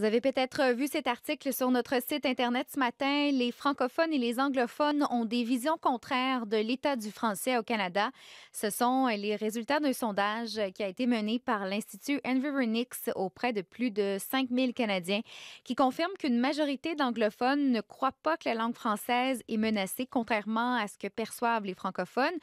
Vous avez peut-être vu cet article sur notre site Internet ce matin. Les francophones et les anglophones ont des visions contraires de l'état du français au Canada. Ce sont les résultats d'un sondage qui a été mené par l'Institut Environics auprès de plus de 5000 Canadiens qui confirme qu'une majorité d'anglophones ne croient pas que la langue française est menacée, contrairement à ce que perçoivent les francophones.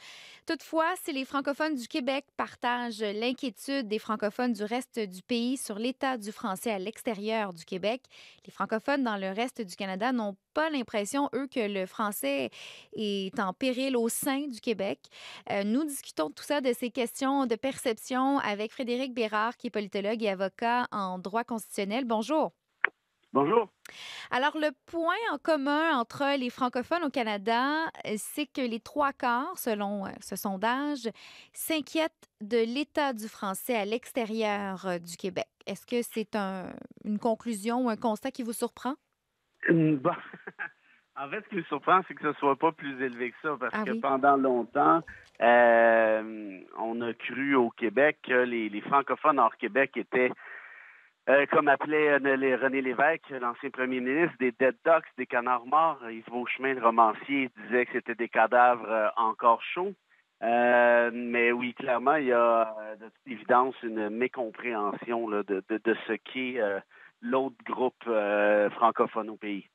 Toutefois, si les francophones du Québec partagent l'inquiétude des francophones du reste du pays sur l'état du français à l'extérieur, du Québec. Les francophones dans le reste du Canada n'ont pas l'impression, eux, que le français est en péril au sein du Québec. Euh, nous discutons tout ça, de ces questions de perception avec Frédéric Bérard, qui est politologue et avocat en droit constitutionnel. Bonjour. Bonjour. Alors, le point en commun entre les francophones au Canada, euh, c'est que les trois quarts, selon euh, ce sondage, s'inquiètent de l'état du français à l'extérieur euh, du Québec. Est-ce que c'est une conclusion ou un constat qui vous surprend? En fait, ce qui me surprend, c'est que ce ne soit pas plus élevé que ça, parce ah que pendant longtemps, on a cru au Québec que les francophones hors Québec étaient euh, comme appelait euh, René Lévesque, l'ancien premier ministre, des dead ducks, des canards morts. Yves Beauchemin, le romancier, disait que c'était des cadavres euh, encore chauds. mais oui, clairement, il y a de toute évidence une mécompréhension de, de, ce qu'est l'autre groupe francophone au pays.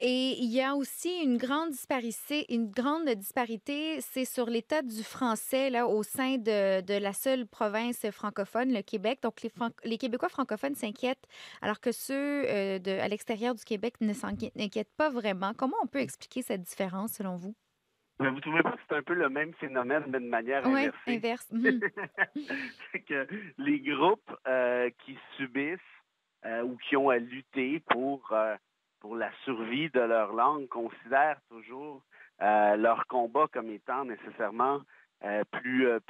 Et il y a aussi une grande disparité, une grande disparité, c'est sur l'état du français là, au sein de, de, la seule province francophone, le Québec. Donc, les, les Québécois francophones s'inquiètent, alors que ceux euh, de, à l'extérieur du Québec ne s'inquiètent pas vraiment. Comment on peut expliquer cette différence selon vous? Mais vous trouvez pas que c'est un peu le même phénomène, mais de manière inversée? Oui, inverse. Mhm. c'est que les groupes euh, qui subissent euh, ou qui ont à lutter pour pour la survie de leur langue considèrent toujours euh, leur combat comme étant nécessairement euh, plus, euh,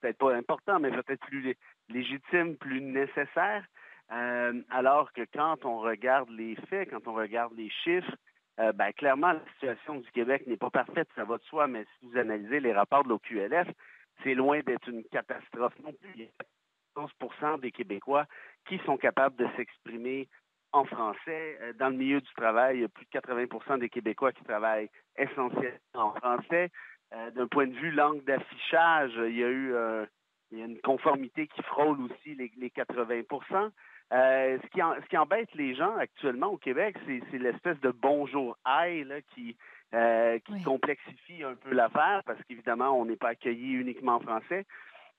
peut-être pas important, mais peut-être plus légitime, plus nécessaire. alors que quand on regarde les faits, quand on regarde les chiffres, ben, clairement, la situation du Québec n'est pas parfaite, ça va de soi, mais si vous analysez les rapports de l'OQLF, c'est loin d'être une catastrophe non plus. Il y a 11 des Québécois qui sont capables de s'exprimer en français. Euh, dans le milieu du travail, il y a plus de 80% des Québécois qui travaillent essentiellement en français. Euh, d'un point de vue langue d'affichage, il y a eu euh, une conformité qui frôle aussi les, 80 ce, qui ce qui embête les gens actuellement au Québec, c'est l'espèce de bonjour aïe qui, qui complexifie un peu l'affaire parce qu'évidemment, on n'est pas accueilli uniquement en français.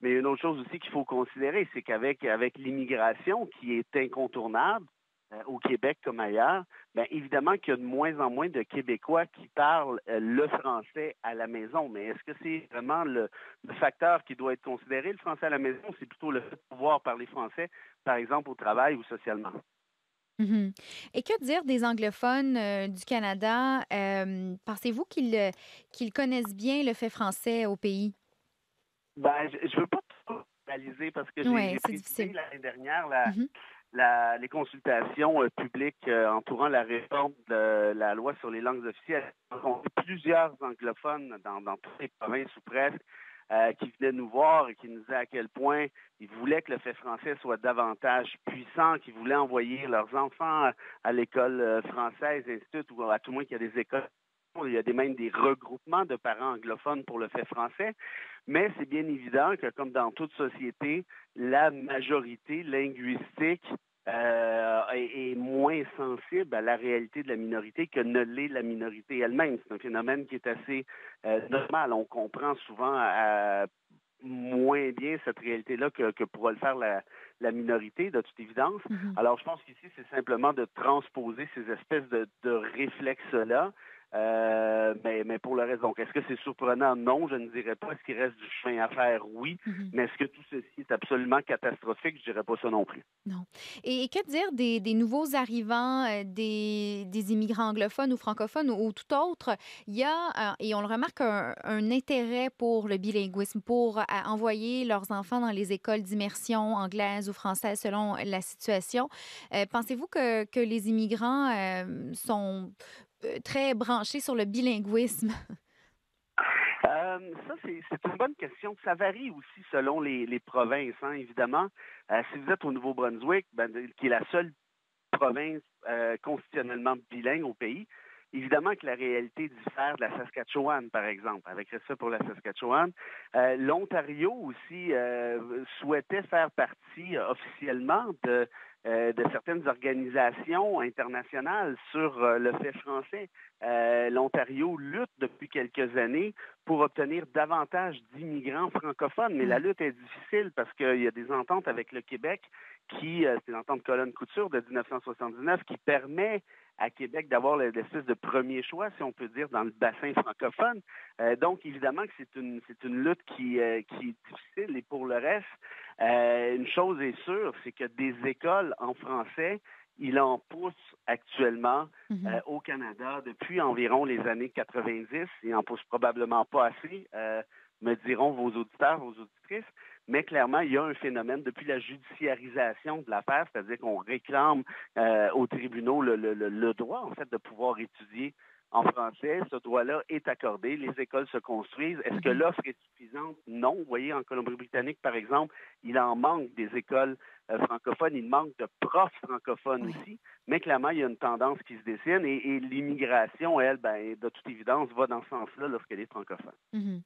Mais une autre chose aussi qu'il faut considérer, c'est qu'avec avec, l'immigration qui est incontournable, euh, au Québec comme ailleurs, bien évidemment qu'il y a de moins en moins de Québécois qui parlent euh, le français à la maison. Mais est-ce que c'est vraiment le, facteur qui doit être considéré, le français à la maison, c'est plutôt le fait de pouvoir parler français, par exemple, au travail ou socialement? Mm-hmm. Et que dire des anglophones euh, du Canada? Pensez-vous qu'ils connaissent bien le fait français au pays? Ben, je ne veux pas réaliser parce que j'ai l'année dernière la, mm-hmm les consultations euh, publiques euh, entourant la réforme de la loi sur les langues officielles. On a plusieurs anglophones dans, toutes les provinces ou presque euh, qui venaient nous voir et qui nous disaient à quel point ils voulaient que le fait français soit davantage puissant, qu'ils voulaient envoyer leurs enfants à, l'école française, institut, ou à tout le moins qu'il y a des écoles il y a des, même des regroupements de parents anglophones pour le fait français, mais c'est bien évident que, comme dans toute société, la majorité linguistique euh, est, moins sensible à la réalité de la minorité que ne l'est la minorité elle-même. C'est un phénomène qui est assez euh, normal. On comprend souvent moins bien cette réalité-là que, que pourra le faire la, minorité, de toute évidence. Mm-hmm. Alors, je pense qu'ici, c'est simplement de transposer ces espèces de, de réflexes-là euh, mais, mais, pour le reste, donc, est-ce que c'est surprenant? Non, je ne dirais pas. Est-ce qu'il reste du chemin à faire? Oui. Mhm. Mais est-ce que tout ceci est absolument catastrophique? Je ne dirais pas ça non plus. Non. Et, que dire des, des nouveaux arrivants, euh, des, des, immigrants anglophones ou francophones ou, tout autre? Il y a, euh, et on le remarque, un, intérêt pour le bilinguisme, pour envoyer leurs enfants dans les écoles d'immersion anglaise ou française selon la situation. Pensez-vous que, que les immigrants sont très branché sur le bilinguisme? Euh, ça, c'est une bonne question. Ça varie aussi selon les, provinces, hein, évidemment. Euh, si vous êtes au Nouveau-Brunswick, ben, qui est la seule province euh, constitutionnellement bilingue au pays, Évidemment que la réalité diffère de la Saskatchewan, par exemple, avec ça pour la Saskatchewan. L'Ontario aussi souhaitait faire partie officiellement de, de certaines organisations internationales sur le fait français. Euh, L'Ontario lutte depuis quelques années pour obtenir davantage d'immigrants francophones, mais la mm. lutte est difficile parce qu'il y a des ententes avec le Québec qui, euh, c'est l'entente colonne-couture de 1979, qui permet à Québec d'avoir l'espèce de premier choix, si on peut dire, dans le bassin francophone. Euh, donc, évidemment que c'est une, c'est une lutte qui, qui est difficile. Et pour le reste, une chose est sûre, c'est que des écoles en français il en pousse actuellement mhm. euh, au Canada depuis environ les années 90. Il en pousse probablement pas assez, euh, me diront vos auditeurs, vos auditrices. Mais clairement, il y a un phénomène depuis la judiciarisation de l'affaire, c'est-à-dire qu'on réclame euh, aux tribunaux le, droit, en fait, de pouvoir étudier en français. Ce droit-là est accordé. Les écoles se construisent. Est-ce que mhm. l'offre est suffisante? Non. Vous voyez, en Colombie-Britannique, par exemple, il en manque des écoles euh, francophones. Il manque de profs francophones aussi. Mais clairement, il y a une tendance qui se dessine et, l'immigration, elle, ben, de toute évidence, va dans ce sens-là lorsqu'elle est francophone. Mhm.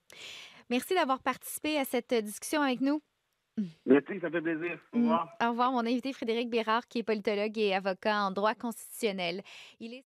Merci d'avoir participé à cette discussion avec nous. Merci, ça fait plaisir. Au mhm. revoir. Au revoir, mon invité Frédéric Bérard, qui est politologue et avocat en droit constitutionnel. Il est